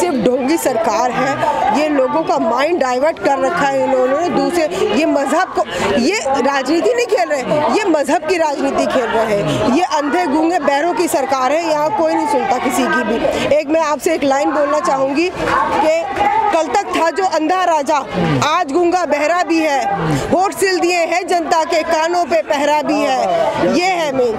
सिर्फ़ ढोंगी सरकार है ये लोगों का माइंड डाइवर्ट कर रखा है इन्होंने। दूसरे ये मज़हब को ये राजनीति नहीं खेल रहे ये मज़हब की राजनीति खेल रहे हैं। ये अंधे गूँगे बैरों की सरकार है यहाँ कोई नहीं सुनता किसी की भी। एक मैं आपसे एक लाइन बोलना चाहूँगी कि कल तक था जो अंधा राजा आज गूँगा बहरा भी है। वोट सिल दिए हैं जनता के कानों पे पहरा भी है। ये है मेन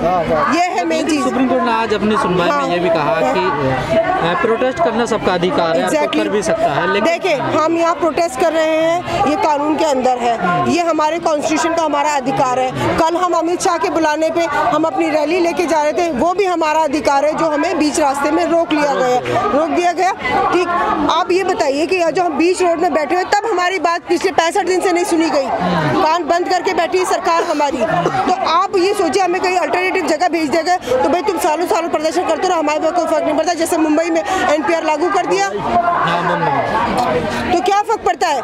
ये है मेन चीज़। सुप्रीम कोर्ट ने आज अपनी सुनवाई हाँ। में ये भी कहा कि प्रोटेस्ट करना सबका अधिकार है आपको Exactly. कर भी सकता है लेकिन देखिए हम यहाँ प्रोटेस्ट कर रहे हैं ये कानून के अंदर है। ये हमारे कॉन्स्टिट्यूशन का हमारा अधिकार है। कल हम अमित शाह के बुलाने पे हम अपनी रैली लेके जा रहे थे वो भी हमारा अधिकार है जो हमें बीच रास्ते में रोक लिया गया। रोक दिया गया ठीक आप ये बताइए कि जो हम बीच रोड में बैठे हुए तब हमारी बात पिछले पैंसठ दिन से नहीं सुनी गई। कान बंद करके बैठी सरकार हमारी। तो आप ये सोचिए हमें कहीं अल्टरनेटिव जगह भेज देगा तो भाई तुम सालों सालों प्रदर्शन करते रहो हमारे पे कोई फ़र्क नहीं पड़ता जैसे मुंबई में एनपीआर लागू कर दिया। हाँ, तो क्या फ़र्क पड़ता है?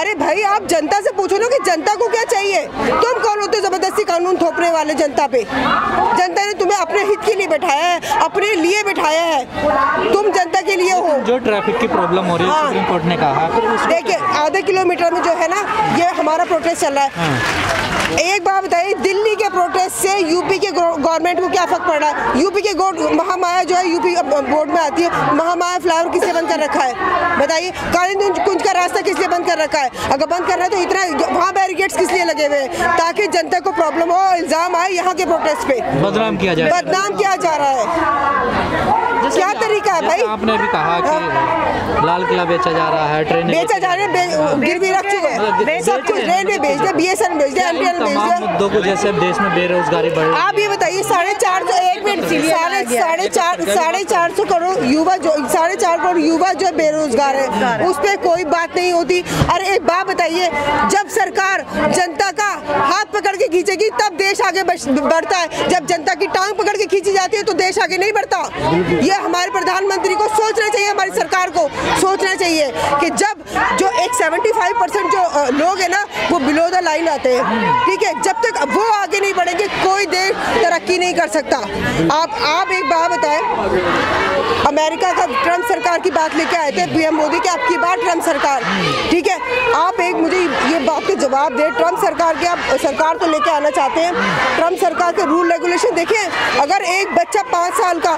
अरे भाई आप जनता से पूछो ना कि जनता को क्या चाहिए। तुम कौन होते ज़बरदस्ती कानून थोपने वाले जनता पे? जनता ने तुम्हें अपने हित के लिए बैठाया है अपने लिए बैठाया है। तुम जनता के लिए हो। जो ट्रैफ़िक की प्रॉब्लम हो रही है हाँ। सुप्रीम कोर्ट ने कहा। देखिए आधे किलोमीटर में जो है ना ये हमारा प्रोटेस्ट चल रहा है। एक बात बताइए दिल्ली के प्रोटेस्ट से यूपी के गवर्नमेंट को क्या फ़र्क पड़ रहा है? यूपी के महामाया जो है यूपी बोर्ड में आती है महामाया फ्लावर किसने बंद कर रखा है? बताइए काली कुंज का रास्ता किस लिए बंद कर रखा है? अगर बंद कर रहा है तो इतना वहाँ बैरिकेड्स किस लिए लगे हुए हैं? ताकि जनता को प्रॉब्लम हो इल्ज़ाम आए यहाँ के प्रोटेस्ट पे। बदनाम किया जाए। बदनाम किया जा रहा है। क्या तरीका है भाई? आपने अभी कहा कि लाल किला बेचा जा रहा है ट्रेन बेचा जा रहा है गिरवी रख चुके हैं। सब कुछ रेलवे भेज दे बी एस एन भेज दे एम भेज तमाम दे। मुद्दों को जैसे देश में बेरोजगारी बढ़ रही है। आप ये बताइए साढ़े चार सौ एक मिनट साढ़े साढ़े चार साढ़े चार सौ करोड़ युवा जो साढ़े चार करोड़ युवा जो बेरोजगार है उस पर कोई बात नहीं होती। अरे एक बात बताइए जब सरकार जनता का हाथ पकड़ के खींचेगी तब देश आगे बढ़ता है। जब जनता की टांग पकड़ के खींची जाती है तो देश आगे नहीं बढ़ता। ये हमारे प्रधानमंत्री को सोचना चाहिए हमारी सरकार को सोचना चाहिए कि जब जो एक 75 परसेंट जो लोग है ना वो बिलो द लाइन आते हैं। ठीक है? जब तक वो आगे नहीं बढ़ेंगे कोई देश तरक्की नहीं कर सकता। आप आप एक बात बताएँ अमेरिका का ट्रंप सरकार की बात लेके आए थे पीएम मोदी की आपकी बात ट्रंप सरकार। ठीक है? आप एक मुझे ये बात के जवाब दे ट्रंप सरकार के आप सरकार तो लेके आना चाहते हैं? ट्रंप सरकार के रूल रेगुलेशन देखें। अगर एक बच्चा पाँच साल का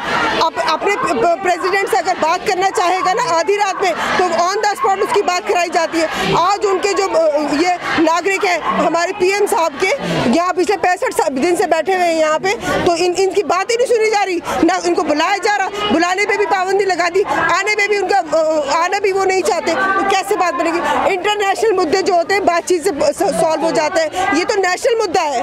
अप, अपने प्रेसिडेंट से अगर बात करना चाहेगा ना आधी रात में तो ऑन द स्पॉट उसकी बात कराई जाती है। आज उनके जो ये नागरिक हैं, हमारे पीएम साहब के, यहाँ पिछले पैंसठ दिन से बैठे हुए हैं यहाँ पे तो इन, इनकी बात ही नहीं सुनी जा रही। ना इनको बुलाया जा रहा, बुलाने पर भी पाबंदी लगा दी, आने में भी उनका आना भी वो नहीं चाहते। तो कैसे बात बनेगी? इंटरनेशनल मुद्दे जो होते हैं, बातचीत से सॉल्व हो जाते हैं। ये तो नेशनल मुद्दा है।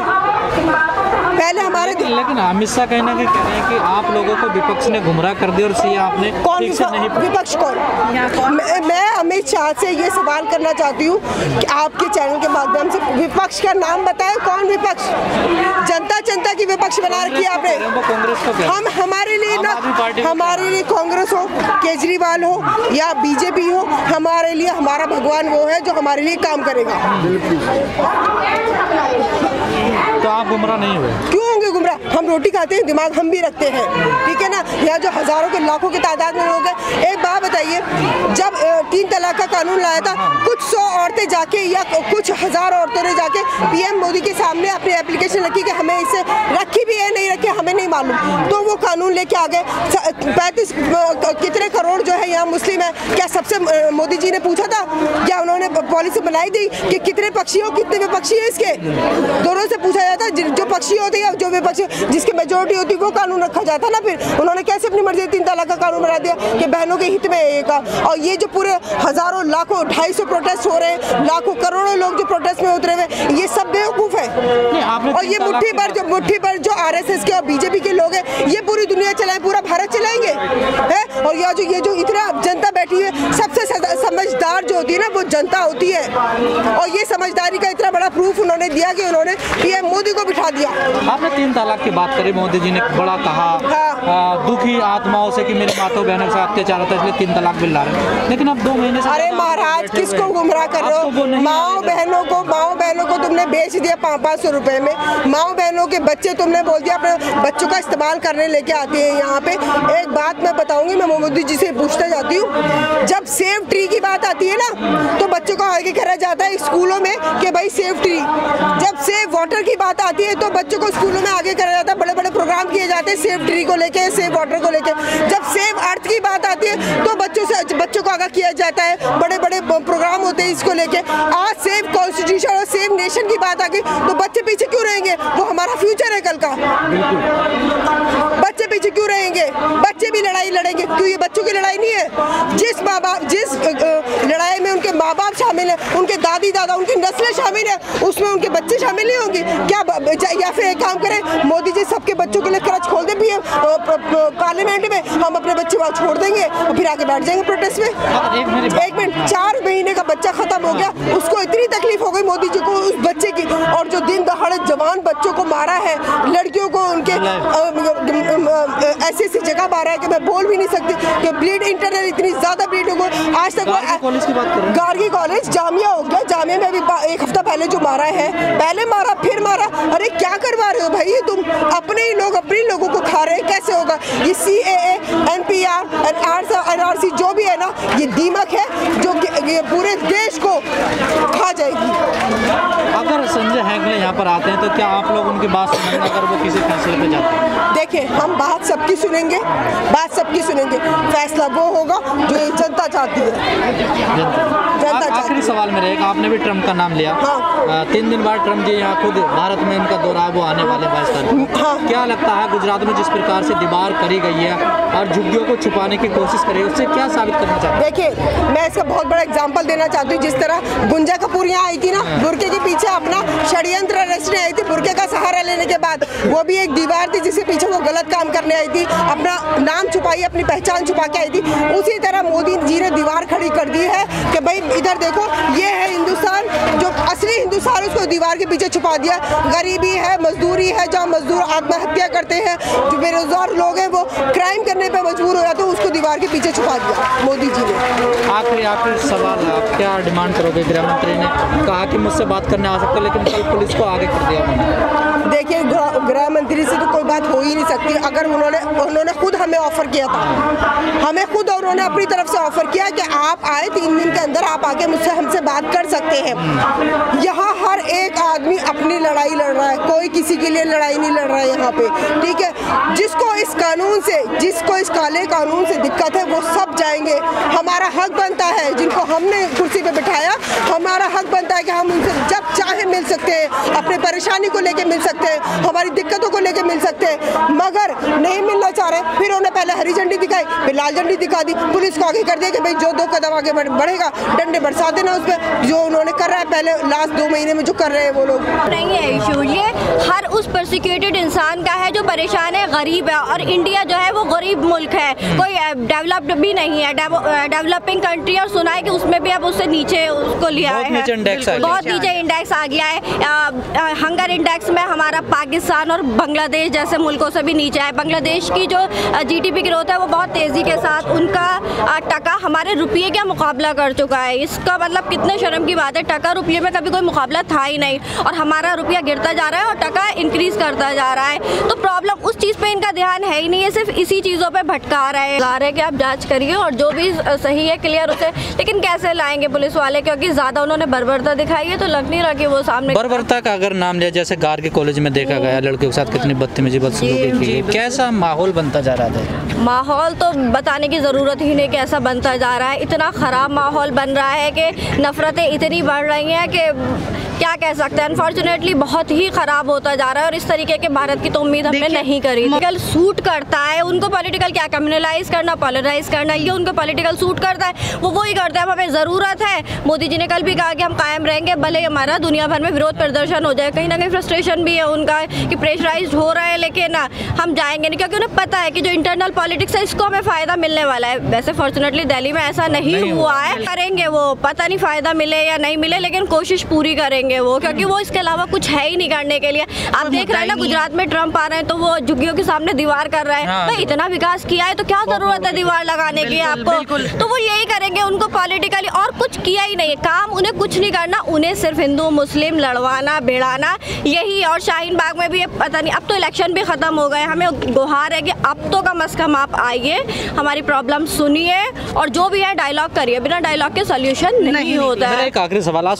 पहले हमारे लेकिन लेकिन अमित शाह कहीं ना कहीं कह रहे हैं कि आप लोगों को विपक्ष ने गुमराह कर दिया और सीए आपने कौन ठीक से नहीं विपक्ष कौन? मैं, अमित शाह से ये सवाल करना चाहती हूँ कि आपके चैनल के माध्यम से विपक्ष का नाम बताएँ कौन विपक्ष? जनता जनता की विपक्ष बना रखी है आपने। कांग्रेस को। हम हमारे लिए ना हमारे लिए कांग्रेस हो केजरीवाल हो या बीजेपी हो हमारे लिए हमारा भगवान वो है जो हमारे लिए काम करेगा। तो आप गुमराह नहीं हुए? क्यों? होंगे गुमराह। हम रोटी खाते हैं, दिमाग हम भी रखते हैं। ठीक है ना? यहाँ जो हज़ारों के, लाखों की तादाद में लोग हैं। एक बात बताइए, जब तीन तलाक का कानून लाया था, कुछ सौ औरतें जाके या कुछ हज़ार औरतों ने जाके पीएम मोदी के सामने अपनी एप्लीकेशन रखी कि हमें इसे रखी भी है, नहीं रखी, हमें नहीं मालूम। तो वो कानून लेके आ गए। पैंतीस कितने करोड़ जो है यहाँ मुस्लिम है? क्या सबसे मोदी जी ने पूछा था? क्या उन्होंने पॉलिसी बनाई थी कि कितने पक्षी हो, कितने विपक्षी है इसके? दोनों से पूछा जाता जो पक्षी होते हैं जो विपक्षी जिसकी मेजोरिटी होती वो कानून रखा जाता ना फिर। उन्होंने कैसे अपनी मर्ज़ी तीन तलाक का कानून बना दिया कि बहनों के हित में ये का और ये जो पूरे हज़ारों लाखों ढाई सौ प्रोटेस्ट हो रहे हैं लाखों करोड़ों लोग जो प्रोटेस्ट में उतरे हुए ये सब बेवकूफ़ है। और ये मुठ्ठी पर भर जो मुठ्ठी भर जो आरएसएस के और बीजेपी के लोग हैं ये पूरी दुनिया चलाएँ पूरा भारत चलाएँगे? है? और यहाँ जो ये जो इतना जनता बैठी है सबसे समझदार जो होती है ना वो जनता होती है। और ये समझदारी का इतना बड़ा प्रूफ उन्होंने दिया कि उन्होंने पीएम मोदी को बिठा दिया। आपने तीन तलाक की बात करी मोदी जी ने बड़ा कहा। हाँ। आ, दुखी आत्माओं से कि मेरे माताओं बहनों से अत्याचार होता है इसलिए तीन तलाक बिल ला रहे लेकिन अब दो महीने से अरे महाराज किसको गुमराह कर रहे हो? माओ। बहनों को माओ बहनों को तुमने बेच दिया पाँच पाँच सौ रुपए में। माओ बहनों के बच्चे तुमने बोल दिया अपने बच्चों का इस्तेमाल करने लेके आती है यहाँ पे। एक बात मैं बताऊँगी मैं मोदी जी से पूछता जाती हूँ जब सेव ट्री की बात आती है ना तो बच्चों को आगे करा जाता है स्कूलों में कि भाई सेव ट्री जब सेव वाटर की बात आती है तो बच्चों को स्कूलों में आगे करा जाता है बड़े बड़े प्रोग्राम किए जाते हैं सेव ट्री को लेके सेव वाटर को लेके। जब सेव अर्थ की बात आती है तो बच्चों से बच्चों को आगाह किया जाता है बड़े बड़े प्रोग्राम होते हैं इसको लेके। आज सेव कॉन्स्टिट्यूशन और सेव नेशन की बात आ गई तो बच्चे पीछे क्यों रहेंगे? वो हमारा फ्यूचर है कल का। बच्चे पीछे क्यों रहेंगे? बच्चे भी लड़ाई लड़ेंगे क्यों ये बच्चों की लड़ाई नहीं है? जिस माँ बाप जिस लड़ाई में उनके माँ बाप शामिल है उनके दादी दादा उनकी नस्लें शामिल है उसमें उनके बच्चे शामिल नहीं होंगे? क्या या फिर एक काम करें मोदी जी सबके बच्चों के लिए क्रच खोल दें भी पार्लियामेंट में हम अपने बच्चे वहाँ छोड़ देंगे और फिर आगे बैठ जाएँगे प्रोटेस्ट में। एक एक मिनट चार महीने का बच्चा खत्म हो गया उसको इतनी तकलीफ़ हो गई मोदी जी को उस बच्चे की और जो दिन दहाड़े जवान बच्चों को मारा है लड़कियों को उनके ऐसी ऐसी जगह मारा है कि मैं बोल भी नहीं सकती कि ब्लीड इंटरनल इतनी ज़्यादा ब्लीड हो गई। आज तक कॉलेज की बात कर गार्गी कॉलेज जामिया हो गया। जामिया में भी एक हफ़्ता पहले जो मारा है पहले मारा फिर मारा। अरे क्या करवा रहे हो भाई? तुम अपने ही लोग अपने लोगों को खा रहे हैं। कैसे होगा? ये C A N P R N R C जो भी है ना ये दीमक है जो ये पूरे देश को अगर संजय हेगड़े यहाँ पर आते हैं तो क्या आप लोग उनकी बात सुनेंगे अगर वो किसी फैसले पे जाते हैं? देखिए हम बात सबकी सुनेंगे बात सबकी सुनेंगे। फैसला वो होगा जो जनता चाहती है। जनता। आखिरी सवाल मेरा एक आपने भी ट्रंप का नाम लिया। हाँ। तीन दिन बाद ट्रंप जी यहाँ खुद भारत में उनका दौरा है, वो आने वाले बाईस तारीख हाँ। क्या लगता है गुजरात में जिस प्रकार से दीवार करी गई है और झुग्गियों को छुपाने की कोशिश करी है उससे क्या साबित करना चाहते हैं? देखिए मैं इसका बहुत बड़ा एग्ज़ाम्पल देना चाहती हूँ जिस तरह गुंजा कपूर यहाँ आई थी ना बुरके के पीछे अपना षड्यंत्र रचने आई थी बुरके का सहारा लेने के बाद। वो भी एक दीवार थी जिसके पीछे वो गलत काम करने आई थी। अपना नाम छुपाई, अपनी पहचान छुपा के आई थी। उसी तरह मोदी जी ने दीवार खड़ी कर दी है कि भाई, इधर देखो, ये है हिंदुस्तान, जो असली हिंदुस्तान उसको दीवार के पीछे छुपा दिया। गरीबी है, मजदूरी है, जहाँ मजदूर आत्महत्या करते हैं, जो बेरोजगार लोग हैं, वो क्राइम करने पे मजबूर हो जाते हैं, उसको दीवार के पीछे छुपा दिया मोदी जी ने। आखिरी आखिरी सवाल, आप क्या डिमांड करोगे? गृह मंत्री ने कहा कि मुझसे बात करने आ सकते लेकिन कल पुलिस को आगे कर दिया देखिए, गृह मंत्री से तो कोई बात हो ही नहीं सकती। अगर उन्होंने उन्होंने खुद हमें ऑफ़र किया था। हमें खुद और उन्होंने अपनी तरफ़ से ऑफ़र किया कि आप आए तीन दिन के अंदर आप आके मुझसे हमसे बात कर सकते हैं। यहाँ लड़ाई लड़ रहा है। कोई किसी के लिए लड़ाई नहीं लड़ रहा है यहाँ पे, ठीक है? जिसको इस कानून से, जिसको इस काले कानून से दिक्कत है, वो सब जाएँगे। हमारा हक बनता है, जिनको हमने कुर्सी पे बिठाया, हमारा हक बनता है कि हम उनसे जब चाहे मिल सकते हैं, अपने परेशानी को लेके मिल सकते हैं, हमारी दिक्कतों को लेके मिल सकते हैं। मगर नहीं मिलना चाह रहे फिर उन्हें पहले हरी झंडी दिखाई फिर लाल झंडी दिखा दी। पुलिस को आगे कर दिया कि भाई जो दो कदम आगे बढ़ेगा डंडे बरसा देना उस पर जो उन्होंने कर रहा है पहले लास्ट दो महीने में जो कर रहे हैं वो लोग। नहीं है इशू ये हर उस प्रोसिक्यूटेड इंसान का है जो परेशान है गरीब है। और इंडिया जो है वो गरीब मुल्क है। कोई डेवलप्ड भी नहीं है। डेवलपिंग कंट्री और सुना है कि उसमें भी अब उससे नीचे उसको लिया बहुत है। नीचे इंडेक्स आ गया। बहुत नीचे इंडेक्स आ गया है। हंगर इंडेक्स में हमारा पाकिस्तान और बांग्लादेश जैसे मुल्कों से भी नीचे है। बांग्लादेश की जो जीडीपी ग्रोथ है वो बहुत तेज़ी के साथ उनका टका हमारे रुपये का मुकाबला कर चुका है। इसका मतलब कितने शर्म की बात है टका रुपये में कभी कोई मुकाबला था ही नहीं और हमारा रुपया गिरता जा रहा है और टका इंक्रीज करता जा रहा है। तो प्रॉब्लम उस चीज़ पे इनका ध्यान है ही नहीं है सिर्फ़ इसी चीज़ों पे भटका रहे हैं। ला रहे हैं कि आप जाँच करिए और जो भी सही है क्लियर उसे लेकिन कैसे लाएँगे पुलिस वाले? क्योंकि ज़्यादा उन्होंने बर्बरता दिखाई है तो लग नहीं रहा कि वो सामने बर्बरता का अगर नाम लिया जैसे गार के कॉलेज में देखा गया लड़कियों के साथ कितनी बदतमीजी बदसलूकी की कैसा माहौल बनता जा रहा था? माहौल तो बताने की ज़रूरत ही नहीं कैसा बनता जा रहा है। इतना ख़राब माहौल बन रहा है कि नफ़रतें इतनी बढ़ रही हैं कि क्या कह सकते हैं? अनफॉर्चुनेटली बहुत ही खराब होता जा रहा है और इस तरीके के भारत की तो उम्मीद हमने नहीं करी। पॉलिटिकल सूट करता है उनको पॉलिटिकल क्या कम्युनलाइज करना पॉलराइज करना ये उनको पॉलिटिकल सूट करता है वो वही करते हैं हमें ज़रूरत है। मोदी जी ने कल भी कहा कि हम कायम रहेंगे भले ही हमारा दुनिया भर में विरोध प्रदर्शन हो जाए कहीं ना कहीं फ्रस्ट्रेशन भी है उनका कि प्रेशराइज हो रहा है लेकिन हम जाएँगे नहीं क्योंकि उन्हें पता है कि जो इंटरनल पॉलिटिक्स है इसको हमें फ़ायदा मिलने वाला है। वैसे फॉर्चुनेटली दिल्ली में ऐसा नहीं, नहीं हुआ है। करेंगे वो पता नहीं फ़ायदा मिले या नहीं मिले लेकिन कोशिश पूरी करेंगे। वो क्योंकि वो इसके अलावा कुछ है ही नहीं करने के लिए। आप देख रहे हैं ना गुजरात में ट्रंप आ रहे हैं तो वो झुग्गियों के सामने दीवार कर रहे हैं। हाँ, भाई इतना विकास किया है तो क्या ज़रूरत है दीवार लगाने की आपको? तो वो यही करेंगे उनको पॉलिटिकली और कुछ किया ही नहीं काम उन्हें कुछ नहीं करना उन्हें सिर्फ़ हिंदू मुस्लिम लड़वाना भिड़ाना यही और शाहीन बाग में भी ये पता नहीं अब तो इलेक्शन भी ख़त्म हो गए हमें गुहार है कि अब तो कम अज़ कम आप आइए हमारी प्रॉब्लम सुनिए और जो भी है डायलॉग करिए। बिना डायलॉग के सोल्यूशन नहीं होता है। एक आखिरी सवाल